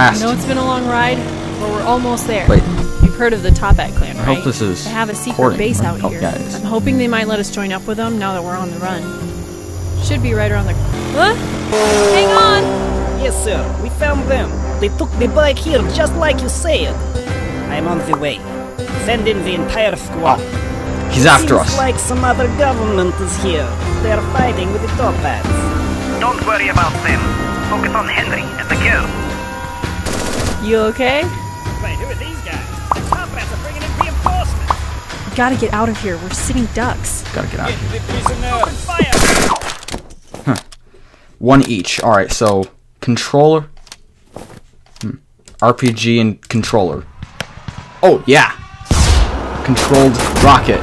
fast. I know it's been a long ride, but we're almost there. Wait. You've heard of the Toppat clan, right? I hope this is They have a secret recording. base out Oh, here. yeah, it is. I'm hoping they might let us join up with them now that we're on the run. Should be right around the. Huh? Hang on! Yes, sir. We found them. They took the bike here just like you said. I'm on the way. Send in the entire squad. Oh, he's after Seems us. like some other government is here. They are fighting with the Toppats. Don't worry about them. Focus on Henry and the girl. You okay? Wait, who are these guys? The Toppats are bringing in reinforcements. We gotta get out of here. We're sitting ducks. Gotta get out. of here. Open fire. One each. All right. So controller, Hmm. RPG, and controller. Oh yeah. Controlled rocket.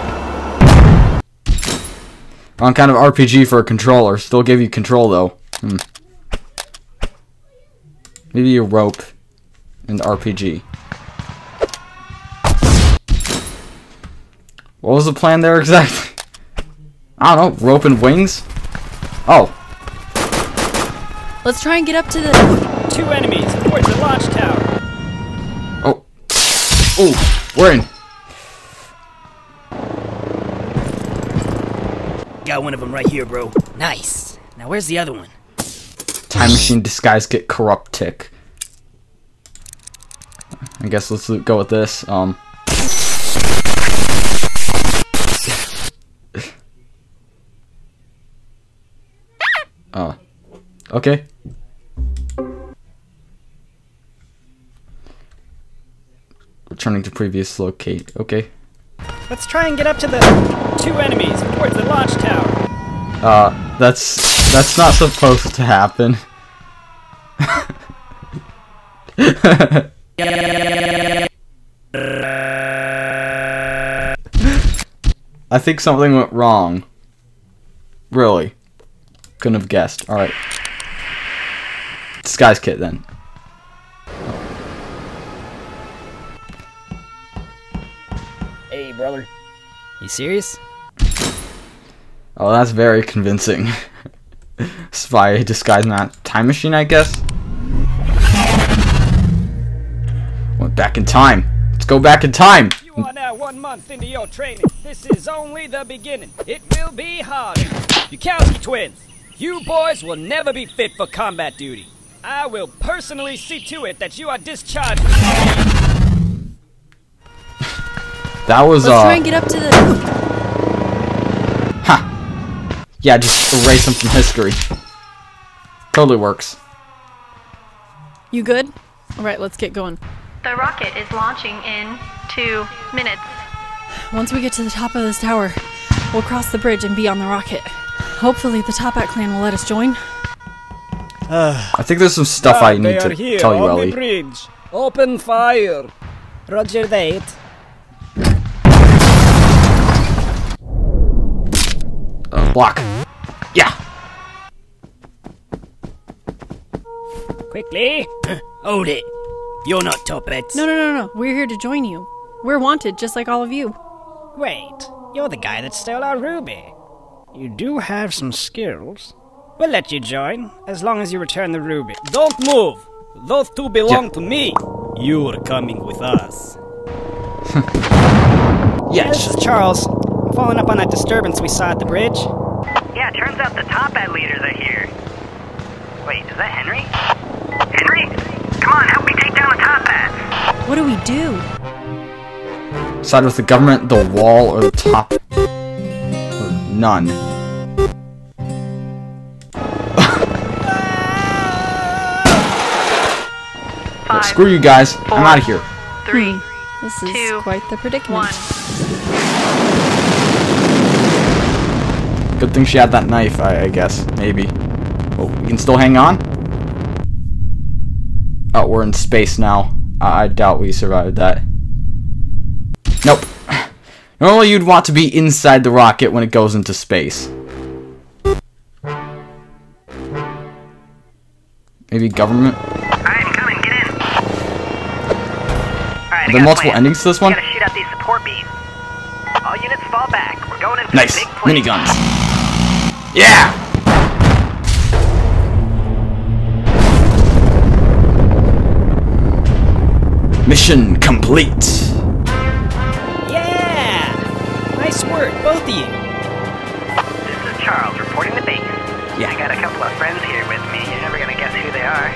Wrong kind of RPG for a controller. Still give you control though. Hmm. Maybe a rope and RPG. What was the plan there exactly? I don't know. Rope and wings? Oh, Let's try and get up to the. Two enemies towards the launch tower. Oh. Oh, we're in. Got one of them right here, bro. Nice. Now where's the other one? Time machine disguise get corrupt tick. I guess let's go with this. Um. Uh. Okay. Returning to previous locate. Okay. Let's try and get up to the two enemies towards the launch tower. Uh, that's that's not supposed to happen. I think something went wrong. Really. Couldn't have guessed. Alright. Disguise kit then. Hey, brother. You serious? Oh, that's very convincing. Spy disguise not time machine, I guess. Went back in time. Let's go back in time. You are now one month into your training. This is only the beginning. It will be hard. Bukowski twins, you boys will never be fit for combat duty. I will personally see to it that you are discharged. That was Let's uh. try and get up to the. Ha! Yeah, just erase them from history. Totally works. You good? Alright, let's get going. The rocket is launching in two minutes. Once we get to the top of this tower, we'll cross the bridge and be on the rocket. Hopefully, the Top Toppat clan will let us join. I think there's some stuff I need to tell you, Ellie. bridge. Open fire. Roger that. Uh, block. Yeah. Quickly. Hold it. You're not Toppats. No, no, no, no. We're here to join you. We're wanted, just like all of you. Wait, you're the guy that stole our ruby. You do have some skills. We'll let you join, as long as you return the ruby. Don't move! Those two belong Yeah. to me. You're coming with us. Yes. This is Charles. I'm following up on that disturbance we saw at the bridge. Yeah, turns out the Toppat leaders are here. Wait, is that Henry? Henry? Come on, help me take down the Toppats. What do we do? Side with the government, the wall, or the top. Or none. Five, Screw you guys. I'm out of here. three, hmm. This is Two, quite the predicament. one. Good thing she had that knife, I, I guess. Maybe. Oh, we can still hang on? Oh, we're in space now. I, I doubt we survived that. Nope. Normally you'd want to be inside the rocket when it goes into space. Maybe government? I'm coming, get in. Alright, Are there multiple endings to this one? Gotta shoot out these support beams. All units fall back. We're going in Nice. big play. Miniguns. Yeah! Mission complete. Yeah! Nice work, both of you. This is Charles reporting the base. Yeah. I got a couple of friends here with me. You're never gonna guess who they are.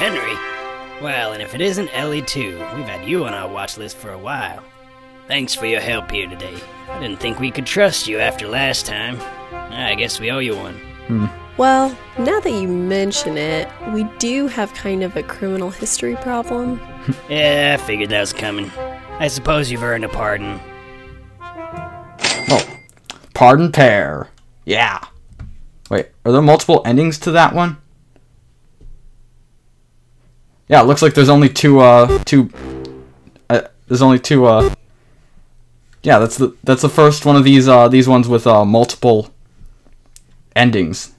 Henry. Well, and if it isn't Ellie too, we've had you on our watch list for a while. Thanks for your help here today. I didn't think we could trust you after last time. Ah, I guess we owe you one. Hmm. Well, now that you mention it, we do have kind of a criminal history problem. Yeah, I figured that was coming. I suppose you've earned a pardon. Oh, pardon pair. Yeah. Wait, are there multiple endings to that one? Yeah, it looks like there's only two. Uh, two. Uh, there's only two. Uh. Yeah, that's the that's the first one of these. Uh, these ones with uh multiple endings.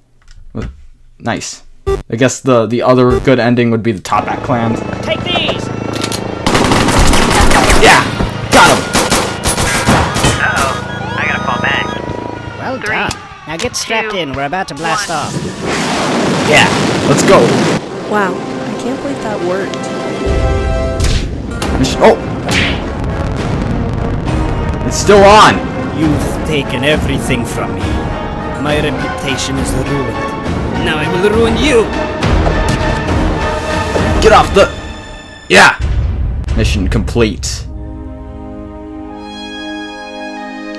With- Nice. I guess the the other good ending would be the Toppat Clans. Take these! Yeah, got him. Uh-oh. I gotta fall back. Well Three, done. Now get strapped two, in, we're about to blast one. off. Yeah, let's go. Wow, I can't believe that worked. Mission- Oh, it's still on. You've taken everything from me. My reputation is ruined. Now I will ruin you! Get off the. Yeah. Mission complete.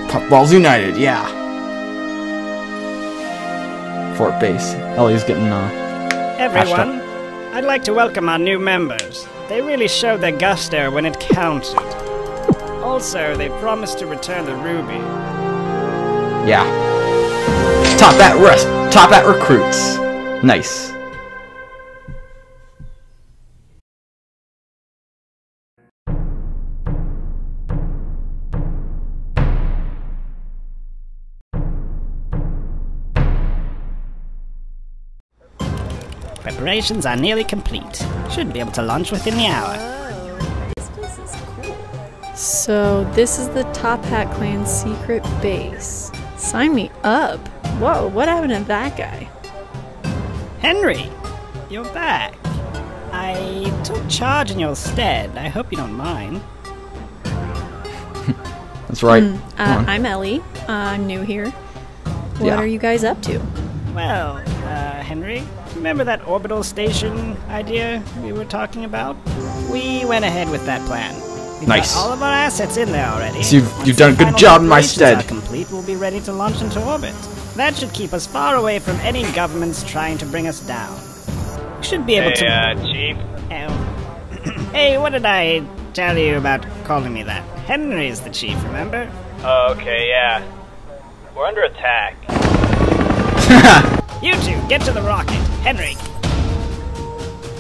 Puffballs United. Yeah. Fort base. Ellie's getting uh. Everyone, I'd like to welcome our new members. They really showed their gusto when it counted. Also, they promised to return the ruby. Yeah. Top that rest. Toppat recruits. Nice. Preparations are nearly complete. Should be able to launch within the hour. So, this is the Toppat Clan's secret base. Sign me up. Whoa, what happened to that guy? Henry, you're back. I took charge in your stead. I hope you don't mind. That's right. Uh, I'm Ellie. Uh, I'm new here. What Yeah. are you guys up to? Well, uh, Henry, remember that orbital station idea we were talking about? We went ahead with that plan. We've Nice. got all of our assets in there already. So you've- Once you've done a good job in my preparations stead. Are complete, we'll be ready to launch into orbit. That should keep us far away from any governments trying to bring us down. We should be able Hey, to. uh, Chief. Oh. hey, what did I tell you about calling me that? Henry is the chief, remember? Oh, okay, yeah. We're under attack. You two, get to the rocket. Henry.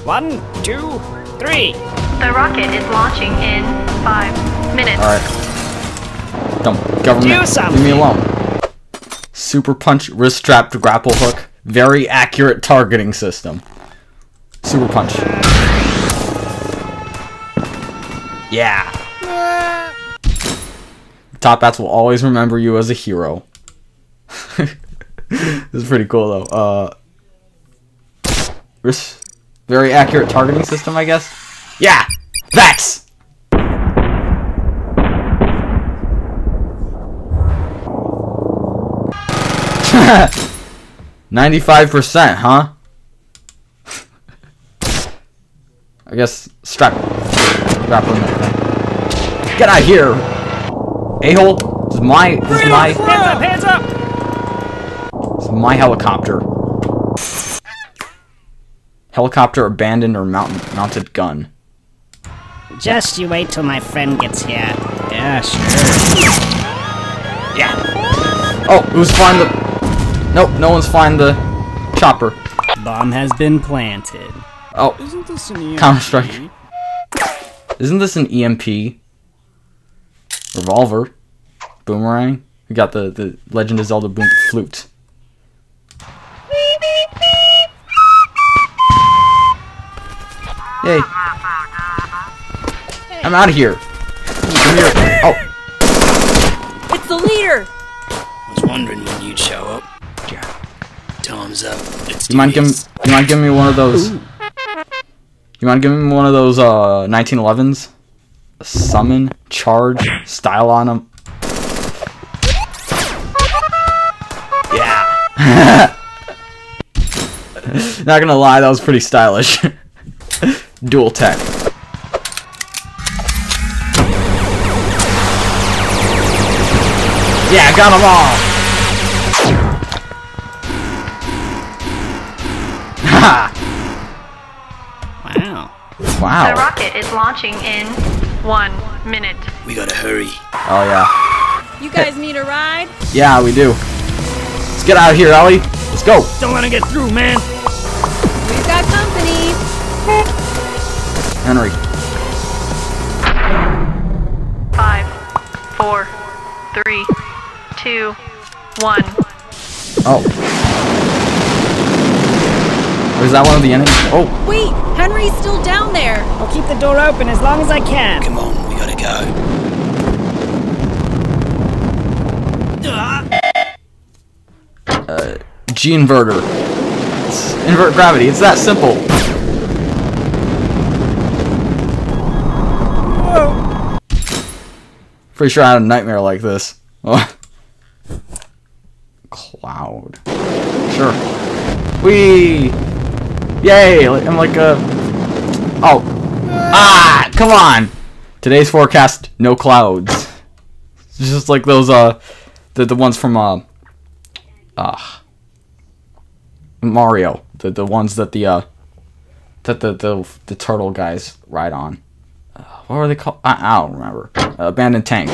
One, two, three. The rocket is launching in five minutes. All right. Dumb government. Do Leave me alone. Super punch, wrist strap to grapple hook. Very accurate targeting system. Super punch. Yeah. Toppats will always remember you as a hero. this is pretty cool though. Uh, wrist, very accurate targeting system, I guess. Yeah, that's. Ninety-five percent, huh? I guess strap, strap him. Get out of here, a-hole! This is my, this is my, Hands up, hands up! this is my helicopter. Helicopter abandoned or mount, mounted gun. Just you wait till my friend gets here. Yeah, sure. Yeah. Oh, who's flying the? Nope, no one's flying the chopper. Bomb has been planted. Oh, Isn't this an Counter Strike. Isn't this an EMP? Revolver. Boomerang. We got the, the Legend of Zelda boom flute. Yay. I'm out of here. Come here. Oh, It's the leader! I was wondering when you'd show up. Up. Let's You mind giving you mind giving me one of those? You want to give him one of those uh 1911s? Summon, charge, style on them. Yeah. Not gonna lie, that was pretty stylish. Dual tech. Yeah, got them all. The rocket is launching in one minute. We gotta hurry. Oh yeah. You guys need a ride? Yeah, we do. Let's get out of here, Ellie. Let's go. Don't let him get through, man. We've got company. Henry. Five, four, three, two, one. Oh. Or is that one of the enemies? Oh, Wait, Henry's still down there. I'll keep the door open as long as I can. Come on, we gotta go. Uh, G inverter. It's invert gravity. It's that simple. Pretty sure I had a nightmare like this. Cloud. Sure. Wee. Yay! I'm like a. Oh. Ah! Come on. Today's forecast: no clouds. It's just like those uh, the the ones from uh, ah. Mario, the the ones that the uh that the the, the turtle guys ride on. Uh, what were they called? I, I don't remember. Uh, abandoned tank.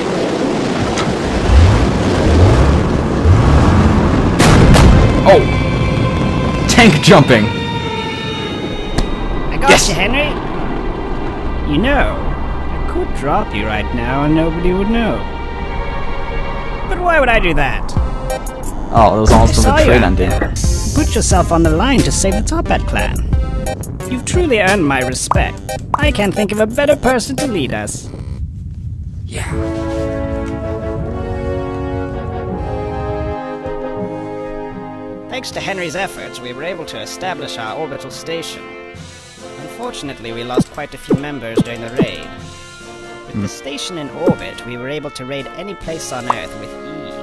Oh, tank jumping. Yes. you, Henry. You know, I could drop you right now and nobody would know. But why would I do that? Oh, it was almost saw from the trade out ending. Put yourself on the line to save the Toppat clan. You've truly earned my respect. I can't think of a better person to lead us. Yeah. Thanks to Henry's efforts, we were able to establish our orbital station. Unfortunately, we lost quite a few members during the raid. With the hmm. station in orbit, we were able to raid any place on Earth with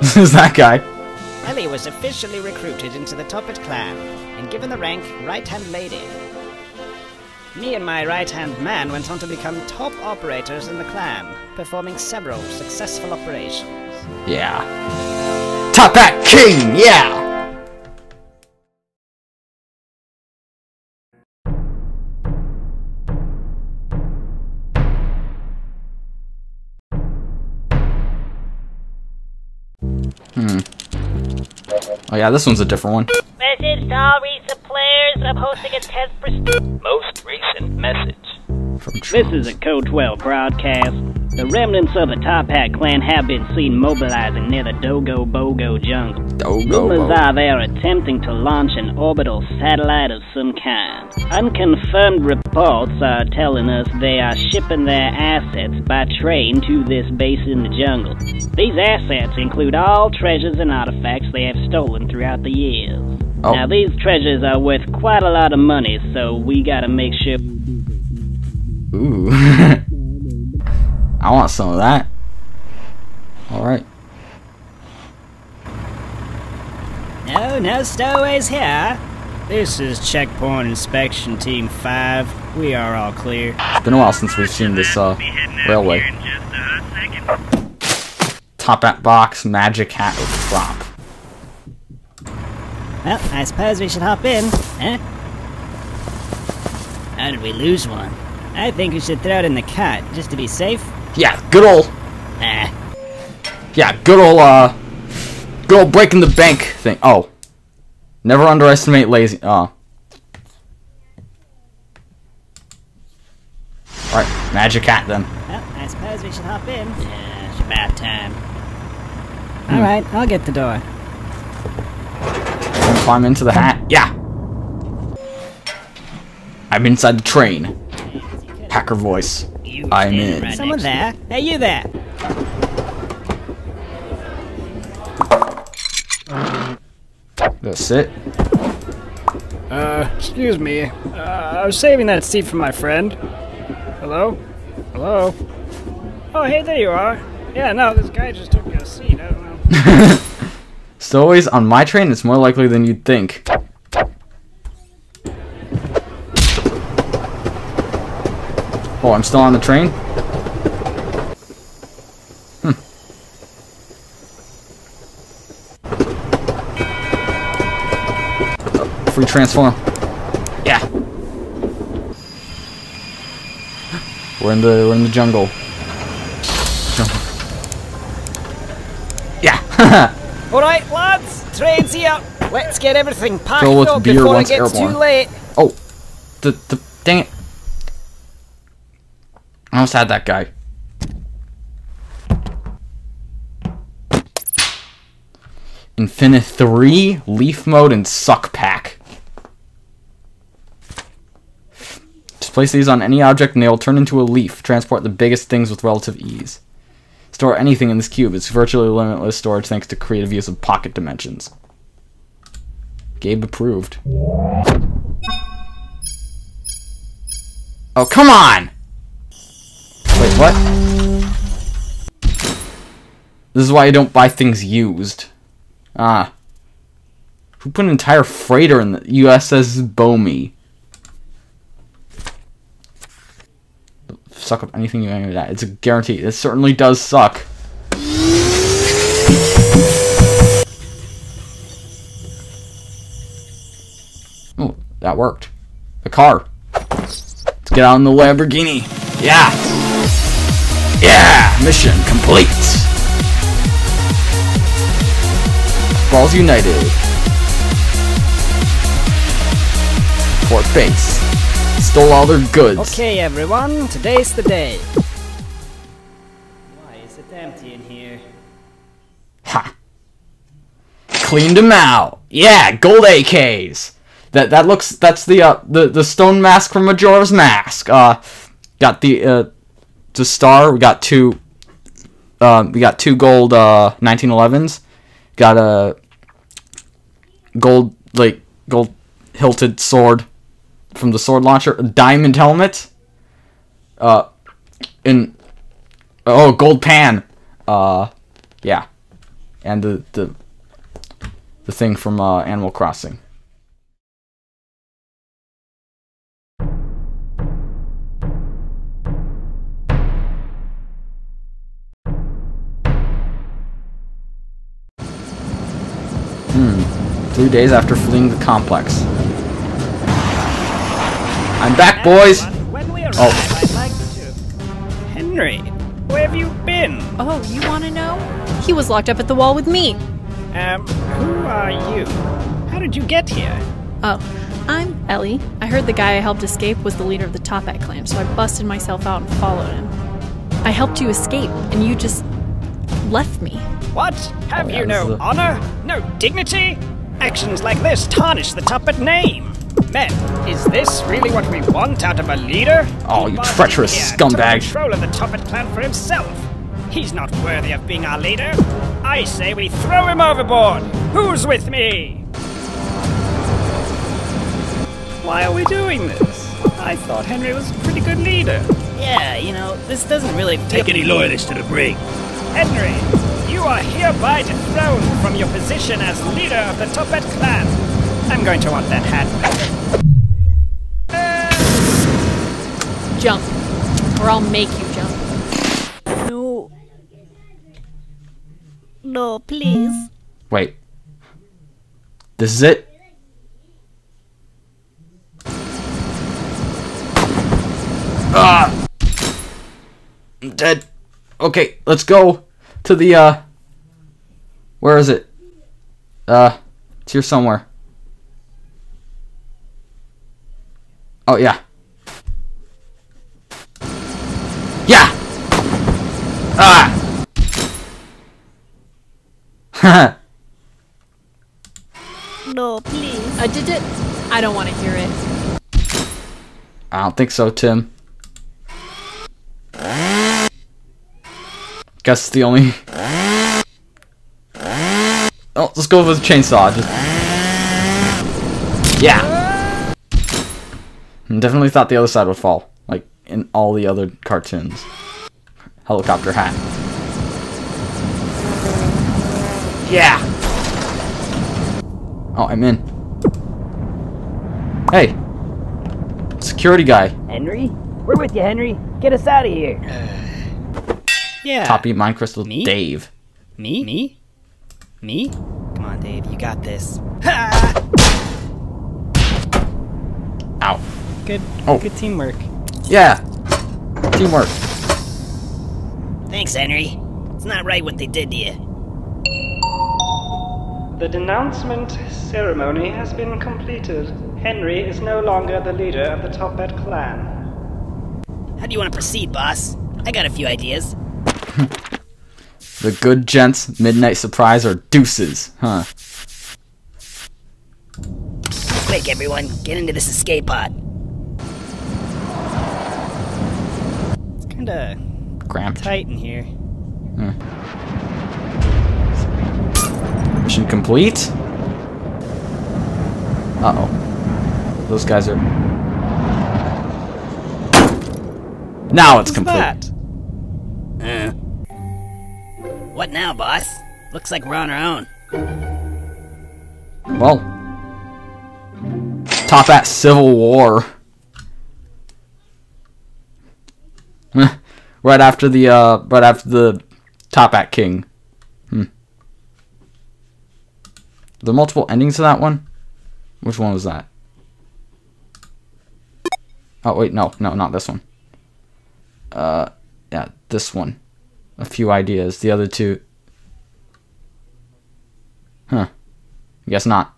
ease. is that guy? Ellie was officially recruited into the Toppat clan and given the rank Right Hand Lady. Me and my right hand man went on to become top operators in the clan, performing several successful operations. Yeah. Toppat King. Yeah. Oh yeah, this one's a different one. Message to all recent players. I'm hosting a test for. Most recent message. From This is a Code 12 broadcast. The remnants of the Toppat clan have been seen mobilizing near the Dogo Bogo jungle. Dogo Rumors are they are attempting to launch an orbital satellite of some kind. Unconfirmed reports are telling us they are shipping their assets by train to this base in the jungle. These assets include all treasures and artifacts they have stolen throughout the years. Oh. Now, these treasures are worth quite a lot of money, so we gotta make sure. Ooh. I want some of that. Alright. No, no stowaways here. This is Checkpoint Inspection Team 5. We are all clear. It's been a while since we've seen this uh railway. Top hat box, magic hat with prop. Well, I suppose we should hop in, huh? How did we lose one? I think we should throw it in the cart, just to be safe. Yeah, good old. Ah, yeah, good old, uh good old breaking the bank thing. Oh. Never underestimate lazy uh Alright, magic hat then. well, I suppose we should hop in. Yeah, it's about time. Alright, I'll get the door. Climb into the hat. Yeah. I'm inside the train. Hacker voice. You I'm in. right Someone there? Hey, you there? That's it. Uh, excuse me. Uh, I was saving that seat for my friend. Hello? Hello? Oh, hey, there you are. Yeah, no, this guy just took a seat. I don't know. Stowaways on my train, it's more likely than you'd think. Oh, I'm still on the train? Hmm. Free transform. Yeah. We're in the we're in the jungle. Jungle. Yeah. Alright, lads, train's here. Let's get everything packed up before it gets airborne. too late. Oh, the the dang it! I almost had that guy. Infinite three leaf mode and suck pack. Just place these on any object and they will turn into a leaf. Transport the biggest things with relative ease. Store anything in this cube. It's virtually limitless storage thanks to creative use of pocket dimensions. Gabe approved. Oh, come on! What? This is why I don't buy things used. Ah. Who put an entire freighter in the USS Bomi? Suck up anything you want that. It's a guarantee. It certainly does suck. Oh, that worked. The car. Let's get in the Lamborghini. Yeah. Yeah. Mission complete. Balls United. Fort Base. Stole all their goods. Okay, everyone, today's the day. Why is it empty in here? Ha. Cleaned them out. Yeah, gold AKs. That that looks that's the uh the the stone mask from Majora's Mask. Uh got the uh the star, we got two um we got two gold uh 1911s. Got a gold like gold hilted sword from the sword launcher, a diamond helmet. Uh in oh, gold pan. Uh yeah and the the the thing from uh, Animal Crossing. Three days after fleeing the complex. I'm back, boys. When we arrive, Oh. I'd like to. Henry, where have you been? Oh, you want to know? He was locked up at the wall with me. Um, who are you? How did you get here? Oh, I'm Ellie. I heard the guy I helped escape was the leader of the Toppat clan, so I busted myself out and followed him. I helped you escape, and you just left me. What? Have Oh, yeah, you no a- honor? No dignity? Actions like this tarnish the Toppat name. Men, is this really what we want out of a leader? Oh, He you treacherous in here, scumbag. Took control of the Toppat clan for himself. He's not worthy of being our leader. I say we throw him overboard. Who's with me? Why are we doing this? I thought Henry was a pretty good leader. Yeah, you know, this doesn't really take any loyalists to the brig. Henry, you are hereby dethroned from your position as leader of the Toppat clan. I'm going to want that hat. Jump, or I'll make you jump. No. No, please. Wait. This is it? Ah! I'm dead. Okay, let's go to the, uh... Where is it? Uh, it's here somewhere. Oh, yeah. Yeah! Ah! Haha. No, please. I did it. I don't want to hear it. I don't think so, Tim. Guess it's the only. Let's go with the chainsaw. Just. Yeah. And definitely thought the other side would fall, like in all the other cartoons. Helicopter hat. Yeah. Oh, I'm in. Hey. Security guy. Henry? We're with you, Henry. Get us out of here. Uh, yeah. Top Eat Mine Crystal Me? Dave. Me? Me? Me? Come on, Dave. You got this. Ow. Good. Oh. Good teamwork. Yeah. Teamwork. Thanks, Henry. It's not right what they did to you. The denouncement ceremony has been completed. Henry is no longer the leader of the Toppat clan. How do you want to proceed, boss? I got a few ideas. The good gents, midnight surprise, or deuces, huh? Quick, everyone, get into this escape pod. It's kinda Cramped. tight in here. Mission complete. Uh oh. Those guys are. Now it's complete. that? Uh. What now, boss? Looks like we're on our own. Well, Toppat Civil War. right after the uh, right after the Toppat King. Hmm. The multiple endings to that one. Which one was that? Oh wait, no, no, not this one. Uh, yeah, this one. A few ideas. The other two. Huh. I guess not.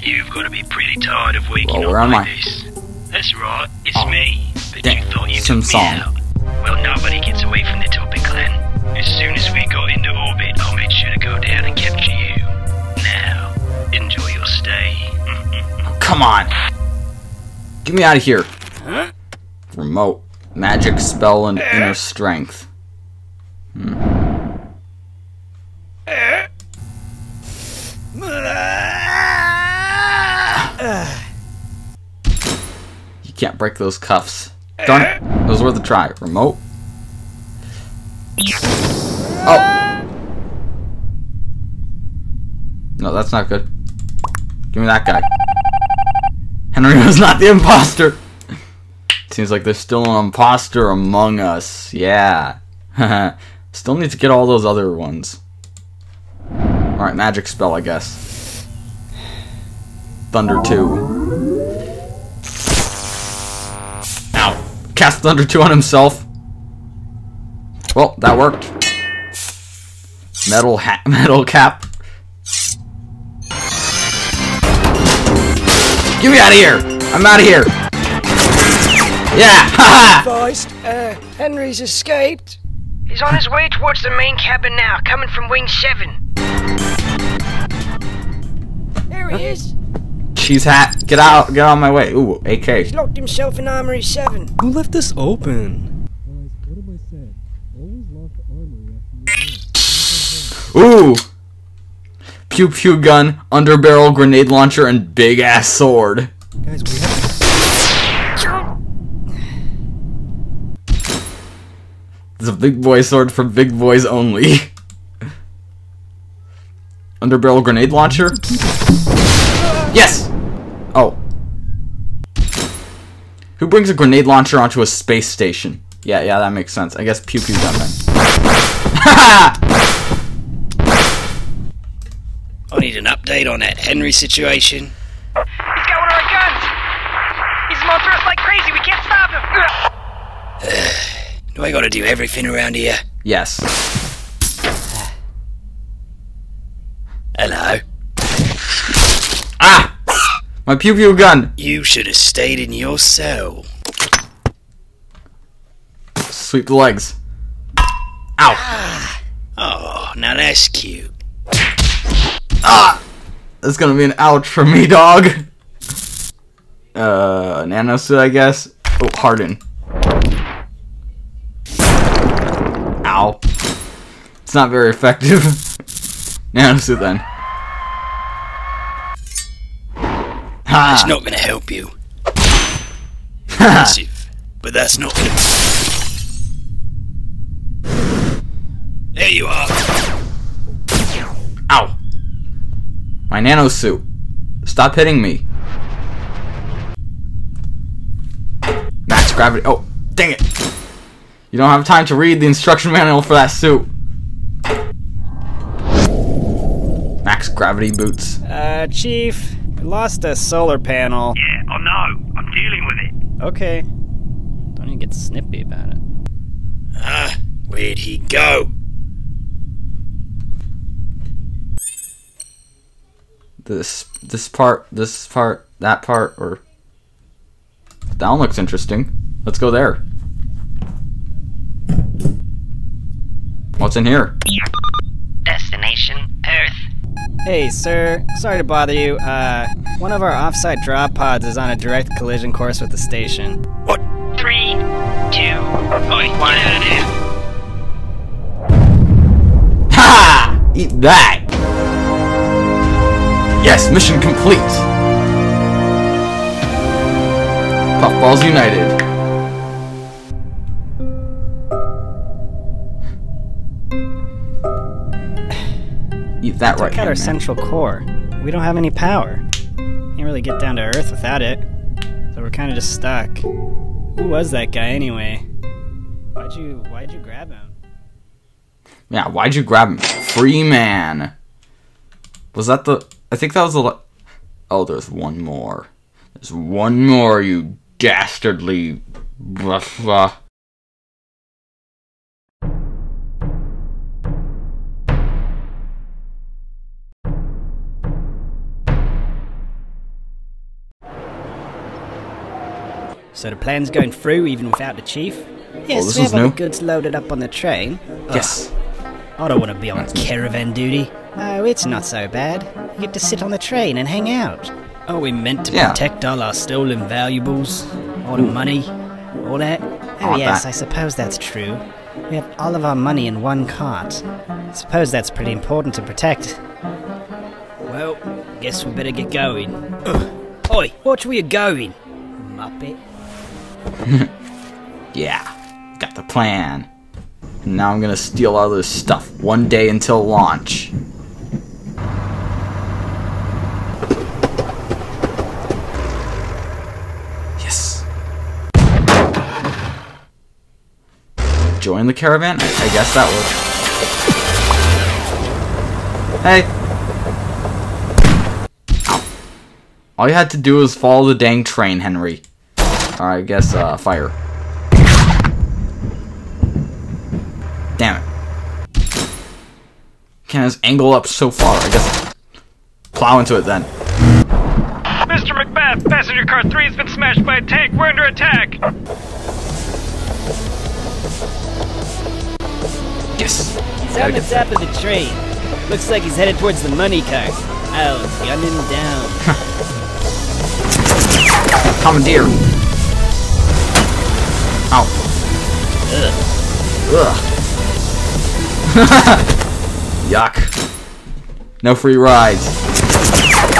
You've got to be pretty tired of waking Well, up where am like I? this. That's right, it's Oh, me. But damn, you thought you some took song. me out. Well, nobody gets away from the Toppat clan. As soon as we got into orbit, I'll make sure to go down and capture you. Now, enjoy your stay. Come on. Get me out of here. Remote. Magic spell and inner strength. Hmm. You can't break those cuffs. Darn it. It was worth a try. Remote. Oh. No, that's not good. Give me that guy. Henry was not the imposter. Seems like there's still an imposter among us. Yeah. still need to get all those other ones. Alright, magic spell, I guess. Thunder 2. Ow. Cast Thunder 2 on himself. Well, that worked. Metal hat, metal cap. Get me out of here! I'm out of here! Yeah! Haha! Advised, uh, Henry's escaped. He's on his way towards the main cabin now, coming from Wing 7. There he is. Cheese hat, get out, get out of my way. Ooh, AK. He's locked himself in Armory 7. Who left this open? Ooh! Pew pew gun, underbarrel grenade launcher, and big ass sword. Guys, we have It's a big boy sword for big boys only. underbarrel grenade launcher? Yes! Oh. Who brings a grenade launcher onto a space station? Yeah, yeah, that makes sense. I guess pew pew gun then. I need an update on that Henry situation. He's got one of our guns! He's after us like crazy, we can't stop him! Do I gotta do everything around here? yes. Hello? Ah! My pew pew gun! You should have stayed in your cell. Sweep the legs. Ow! Oh, now that's cute. Ah! That's gonna be an ouch for me, dog. Uh, nano suit, I guess. Oh, harden. Ow. It's not very effective. nano suit then. Ha! It's not gonna help you. but that's not gonna. My nano suit. Stop hitting me. Max gravity. Oh, dang it! You don't have time to read the instruction manual for that suit. Max gravity boots. Uh, Chief, we lost a solar panel. Yeah, I know. I'm dealing with it. Okay. Don't even get snippy about it. Ah, where'd he go? This this part, this part, that part, or that one looks interesting. Let's go there. What's in here? Destination Earth. Hey, sir. Sorry to bother you. Uh, one of our offsite drop pods is on a direct collision course with the station. What? Three, two, Oi, get out! Ha! Eat that! Yes, mission complete! Puffballs United. Eat that right Took out our man. central core. We don't have any power. Can't really get down to Earth without it. So we're kind of just stuck. Who was that guy anyway? Why'd you Why'd you grab him? Yeah, why'd you grab him? Free man. Was that the... I think that was the... la- Oh, there's one more. There's one more, you dastardly... Uh, So the plan's going through even without the chief? Yes, this we was have all the goods loaded up on the train. Yes. I don't want to be on caravan duty. Oh, it's not so bad. You get to sit on the train and hang out. Are we meant to Yeah. protect all our stolen valuables? All the hmm. money? All that? Oh, All yes, that. I suppose that's true. We have all of our money in one cart. I suppose that's pretty important to protect. Well, guess we better get going. Ugh. Oi, watch where you're going, Muppet. Yeah, got the plan. And now I'm gonna steal all this stuff one day until launch. Yes. Join the caravan? I, I guess that works. Hey! All you had to do was follow the dang train, Henry. Alright, I guess, uh, fire. Damn it. Can't just angle up so far. I guess plow into it then. Mr. Macbeth, passenger car 3 has been smashed by a tank. We're under attack. Yes. He's on the top of the train. Looks like he's headed towards the money cart. Oh, I'll gun him down. Commandeer. Ow. Ugh. Yuck. No free rides.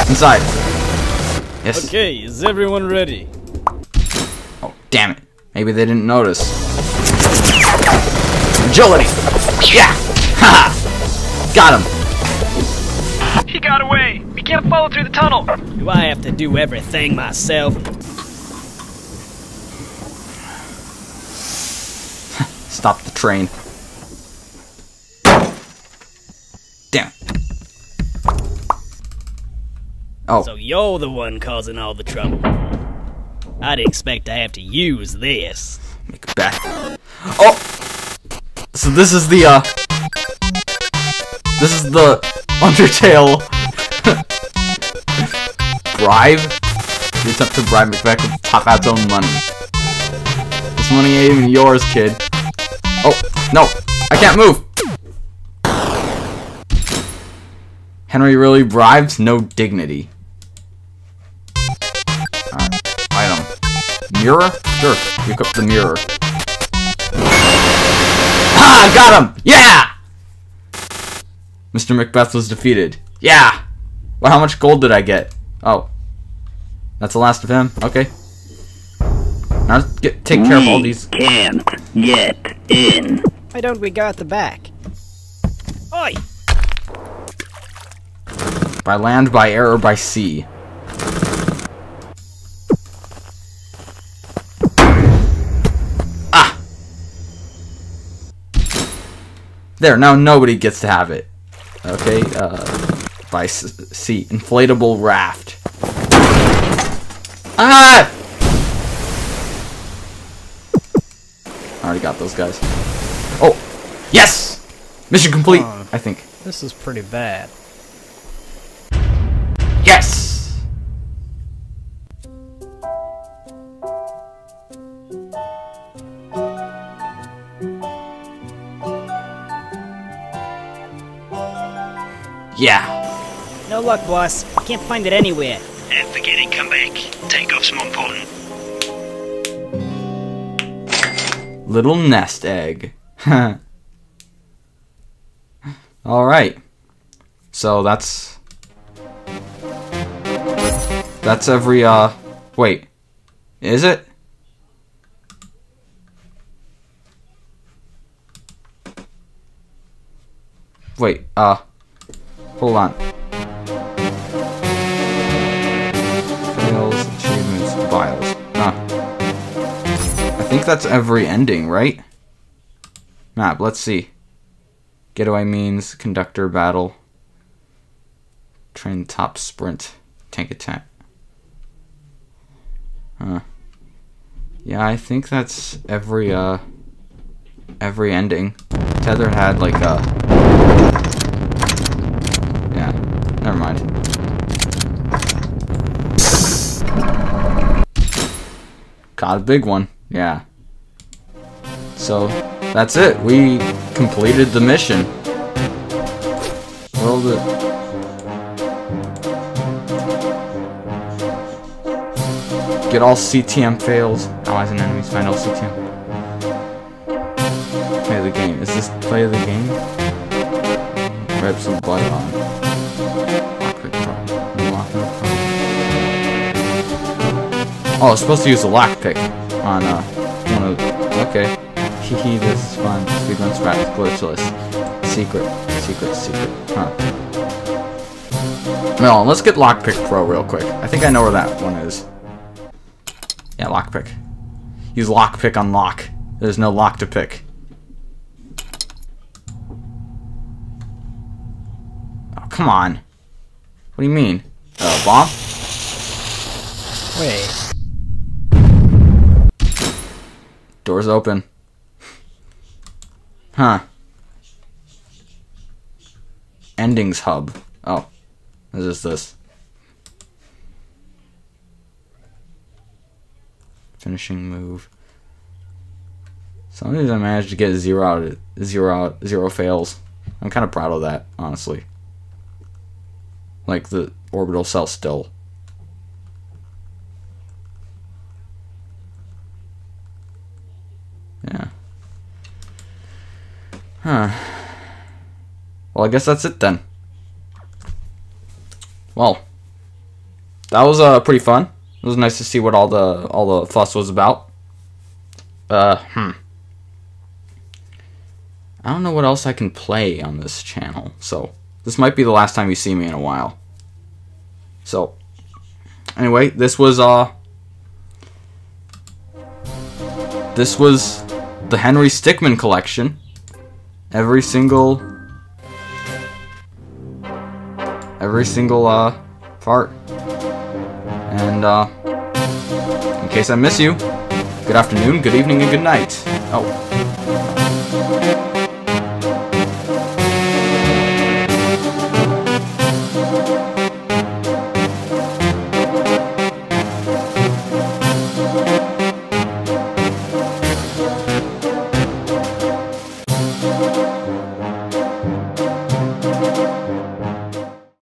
Inside. Yes. Okay, is everyone ready? Oh, damn it. Maybe they didn't notice. Agility. Yeah. Ha. Got him. He got away. We can't follow through the tunnel. Do I have to do everything myself? Stop the train. Damn. Oh. So you're the one causing all the trouble. I didn't expect to have to use this. Macbeth. Oh! So this is the, uh... This is the Undertale... bribe? You attempt to bribe Macbeth with Top own money. This money ain't even yours, kid. Oh, no! I can't move! Henry really bribed? No dignity. Alright, item. Mirror? Sure, pick up the mirror. Ha! Got him! Yeah! Mr. Macbeth was defeated. Yeah! Well, how much gold did I get? Oh. That's the last of him? Okay. Now get, take care of all these. can't get in. Why don't we go at the back? Oi! By land, by air, or by sea. There, now nobody gets to have it. Okay, uh, by s- sea. Inflatable raft. Ah! I already got those guys. Oh! Yes! Mission complete. I think. This is pretty bad. Yes! Yeah. No luck, boss. Can't find it anywhere. And forget it, come back. Takeoff's more important. Little nest egg. Alright. So that's... That's every, uh... Wait. Is it? Wait, uh... Hold on. Fails, achievements, bios. Huh. I think that's every ending, right? Map, let's see. Getaway means, conductor battle. Train top sprint. Tank attack. Huh. Yeah, I think that's every, uh, every ending. Tether had, like, a... Yeah, never mind. Got a big one, yeah. So, that's it. We completed the mission. Well, the... Get all CTM fails. Oh, Allies and enemies find all CTM. Play the game. Is this play the game? Rip some blood on. Oh, I was supposed to use a lockpick on uh one of okay. Hehe, this is fun. Speedrun sprat glitchless. Secret. Secret, secret. Huh. No, let's get lockpick pro real quick. I think I know where that one is. Yeah, lockpick. Use lockpick on lock. There's no lock to pick. Oh, come on. What do you mean? Uh, bomb? Wait. Doors open. Huh. Endings hub. Oh. What is this? Finishing move. Some of these I managed to get zero out of zero out zero fails. I'm kind of proud of that, honestly. Like the orbital cell still. Yeah. Huh. Well, I guess that's it then. Well, that was uh pretty fun. It was nice to see what all the all the fuss was about. Uh, hmm. I don't know what else I can play on this channel, so this might be the last time you see me in a while. So, anyway, this was uh this was the Henry Stickmin collection. Every single every single uh part. And uh in case I miss you, good afternoon, good evening, and good night. Oh.